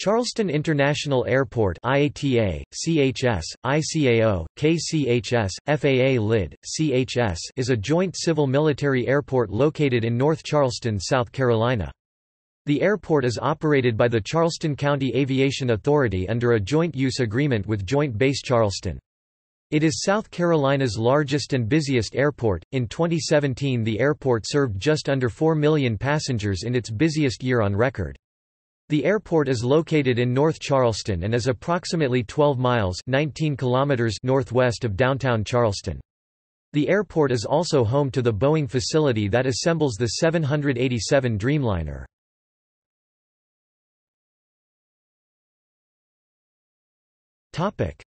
Charleston International Airport IATA, CHS, ICAO, KCHS, FAA LID, CHS is a joint civil-military airport located in North Charleston, South Carolina. The airport is operated by the Charleston County Aviation Authority under a joint use agreement with Joint Base Charleston. It is South Carolina's largest and busiest airport. In 2017, the airport served just under 4 million passengers in its busiest year on record. The airport is located in North Charleston and is approximately 12 miles 19 kilometers northwest of downtown Charleston. The airport is also home to the Boeing facility that assembles the 787 Dreamliner.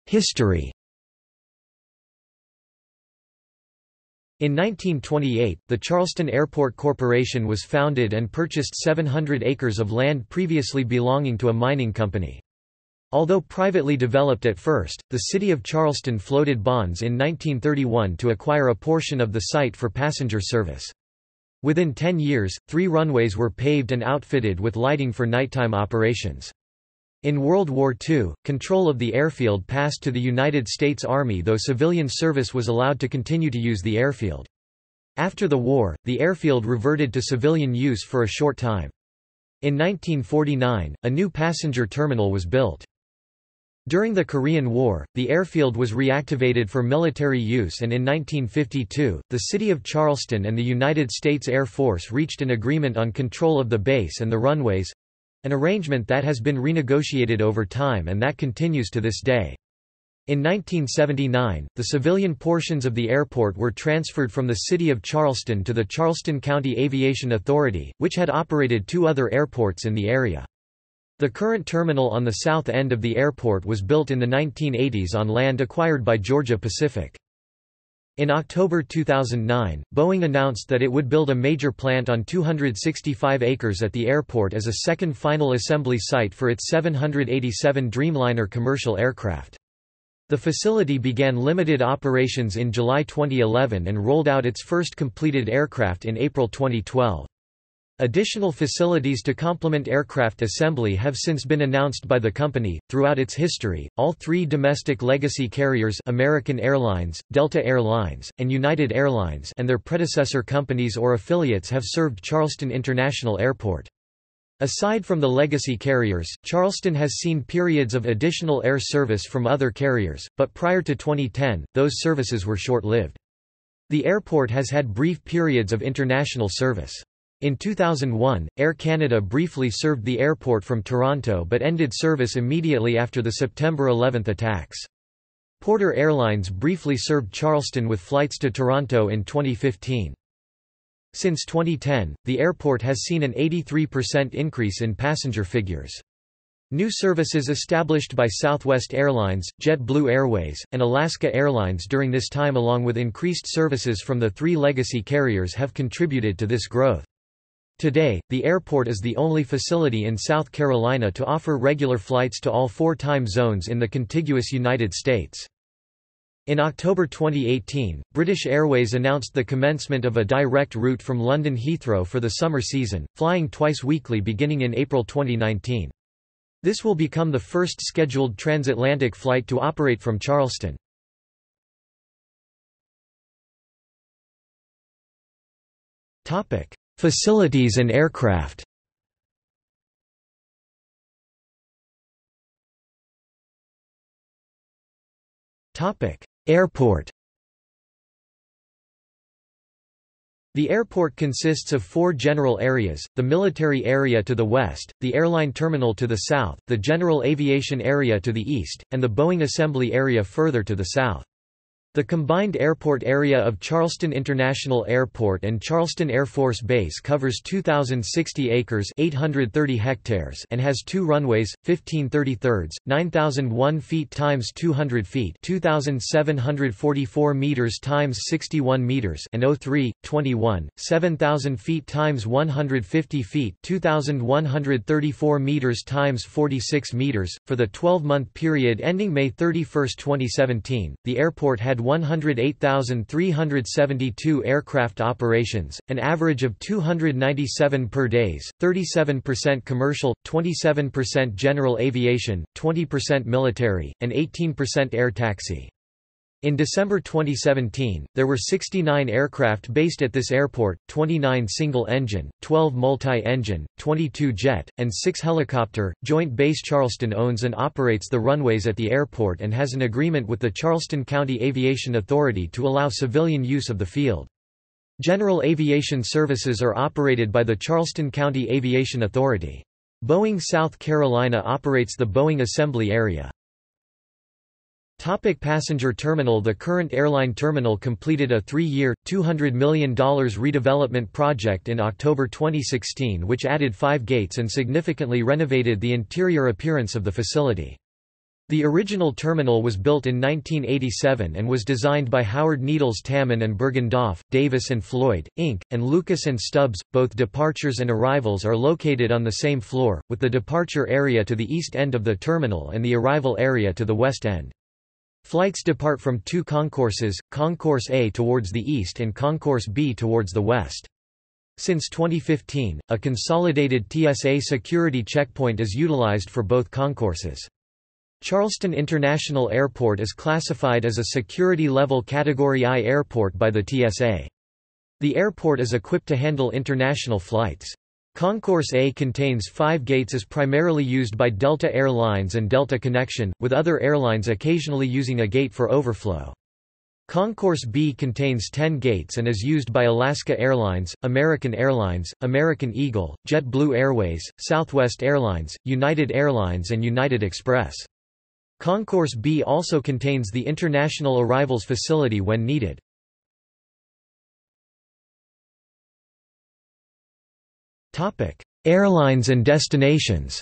History In 1928, the Charleston Airport Corporation was founded and purchased 700 acres of land previously belonging to a mining company. Although privately developed at first, the city of Charleston floated bonds in 1931 to acquire a portion of the site for passenger service. Within 10 years, three runways were paved and outfitted with lighting for nighttime operations. In World War II, control of the airfield passed to the United States Army though civilian service was allowed to continue to use the airfield. After the war, the airfield reverted to civilian use for a short time. In 1949, a new passenger terminal was built. During the Korean War, the airfield was reactivated for military use and in 1952, the city of Charleston and the United States Air Force reached an agreement on control of the base and the runways, an arrangement that has been renegotiated over time and that continues to this day. In 1979, the civilian portions of the airport were transferred from the city of Charleston to the Charleston County Aviation Authority, which had operated two other airports in the area. The current terminal on the south end of the airport was built in the 1980s on land acquired by Georgia Pacific. In October 2009, Boeing announced that it would build a major plant on 265 acres at the airport as a second final assembly site for its 787 Dreamliner commercial aircraft. The facility began limited operations in July 2011 and rolled out its first completed aircraft in April 2012. Additional facilities to complement aircraft assembly have since been announced by the company. Throughout its history, all three domestic legacy carriers American Airlines, Delta Air Lines, and United Airlines and their predecessor companies or affiliates have served Charleston International Airport. Aside from the legacy carriers, Charleston has seen periods of additional air service from other carriers, but prior to 2010, those services were short-lived. The airport has had brief periods of international service. In 2001, Air Canada briefly served the airport from Toronto but ended service immediately after the September 11 attacks. Porter Airlines briefly served Charleston with flights to Toronto in 2015. Since 2010, the airport has seen an 83% increase in passenger figures. New services established by Southwest Airlines, JetBlue Airways, and Alaska Airlines during this time along with increased services from the three legacy carriers have contributed to this growth. Today, the airport is the only facility in South Carolina to offer regular flights to all four time zones in the contiguous United States. In October 2018, British Airways announced the commencement of a direct route from London Heathrow for the summer season, flying twice weekly beginning in April 2019. This will become the first scheduled transatlantic flight to operate from Charleston. Topic: Facilities and aircraft. Airport. The airport consists of four general areas, the military area to the west, the airline terminal to the south, the general aviation area to the east, and the Boeing assembly area further to the south. The combined airport area of Charleston International Airport and Charleston Air Force Base covers 2,060 acres 830 hectares and has two runways, 1530 thirds, 9,001 feet times 200 feet 2,744 meters times 61 meters and 03, 21, 7,000 feet times 150 feet 2,134 meters times 46 meters. For the 12-month period ending May 31, 2017, the airport had 108,372 aircraft operations, an average of 297 per days, 37% commercial, 27% general aviation, 20% military, and 18% air taxi. In December 2017, there were 69 aircraft based at this airport, 29 single-engine, 12 multi-engine, 22 jet, and 6 helicopter. Joint Base Charleston owns and operates the runways at the airport and has an agreement with the Charleston County Aviation Authority to allow civilian use of the field. General aviation services are operated by the Charleston County Aviation Authority. Boeing South Carolina operates the Boeing Assembly Area. Topic passenger terminal The current airline terminal completed a three-year, $200 million redevelopment project in October 2016 which added five gates and significantly renovated the interior appearance of the facility. The original terminal was built in 1987 and was designed by Howard Needles Tammen and Bergendoff, Davis and Floyd, Inc., and Lucas and Stubbs. Both departures and arrivals are located on the same floor, with the departure area to the east end of the terminal and the arrival area to the west end. Flights depart from two concourses, Concourse A towards the east and Concourse B towards the west. Since 2015, a consolidated TSA security checkpoint is utilized for both concourses. Charleston International Airport is classified as a security level Category I airport by the TSA. The airport is equipped to handle international flights. Concourse A contains five gates is primarily used by Delta Air Lines and Delta Connection, with other airlines occasionally using a gate for overflow. Concourse B contains 10 gates and is used by Alaska Airlines, American Airlines, American Eagle, JetBlue Airways, Southwest Airlines, United Airlines and United Express. Concourse B also contains the International Arrivals Facility when needed. Topic: Airlines and destinations.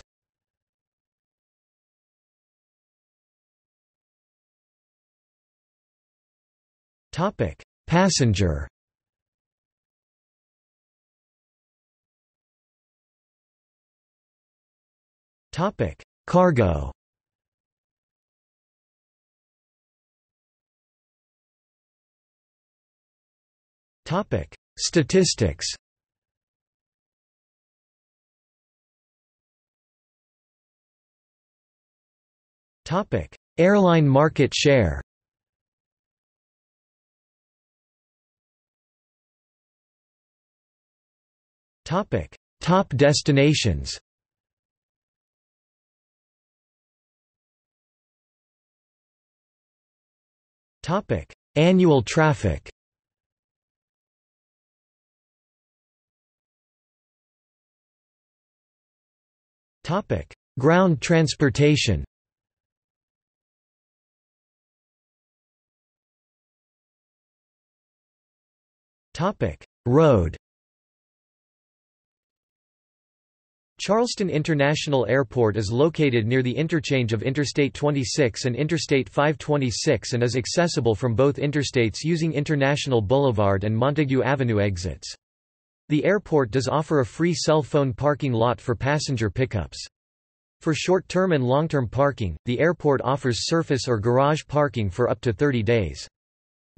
Topic: Passenger. Topic: Cargo. Topic: Statistics. Airline market share. Topic: Top destinations. Topic: Annual traffic. Topic: Ground transportation. Road. Charleston International Airport is located near the interchange of Interstate 26 and Interstate 526 and is accessible from both interstates using International Boulevard and Montague Avenue exits. The airport does offer a free cell phone parking lot for passenger pickups. For short-term and long-term parking, the airport offers surface or garage parking for up to 30 days.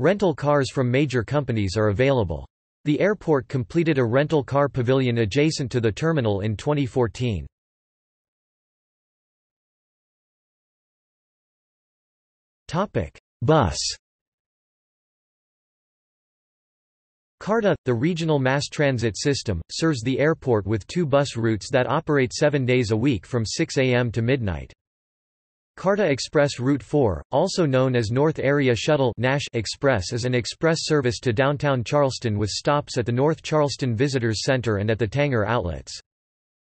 Rental cars from major companies are available. The airport completed a rental car pavilion adjacent to the terminal in 2014. Topic: Bus CARTA, the regional mass transit system, serves the airport with two bus routes that operate seven days a week from 6 a.m. to midnight. CARTA Express Route 4, also known as North Area Shuttle Nash Express is an express service to downtown Charleston with stops at the North Charleston Visitors Center and at the Tanger outlets.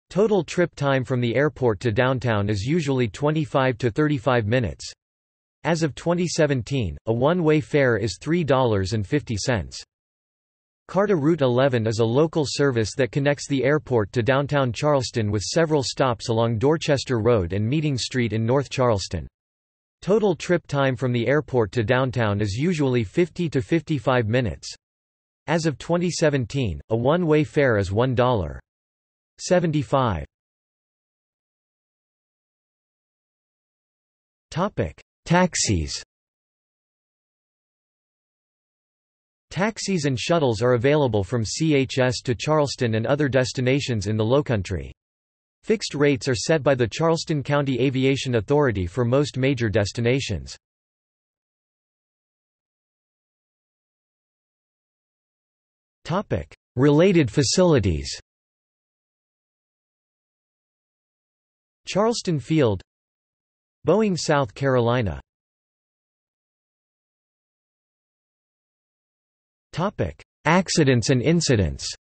Total trip time from the airport to downtown is usually 25 to 35 minutes. As of 2017, a one-way fare is $3.50. CARTA Route 11 is a local service that connects the airport to downtown Charleston with several stops along Dorchester Road and Meeting Street in North Charleston. Total trip time from the airport to downtown is usually 50 to 55 minutes. As of 2017, a one-way fare is $1.75. Topic: Taxis Taxis and shuttles are available from CHS to Charleston and other destinations in the Lowcountry. Fixed rates are set by the Charleston County Aviation Authority for most major destinations. Related facilities Charleston Field Boeing South Carolina Accidents and incidents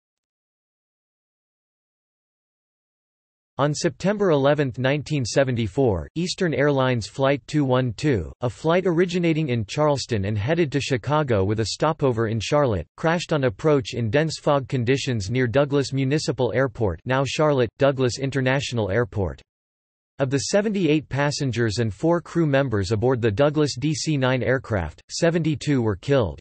On September 11, 1974, Eastern Airlines Flight 212, a flight originating in Charleston and headed to Chicago with a stopover in Charlotte, crashed on approach in dense fog conditions near Douglas Municipal Airport now Charlotte, Douglas International Airport. Of the 78 passengers and four crew members aboard the Douglas DC-9 aircraft, 72 were killed.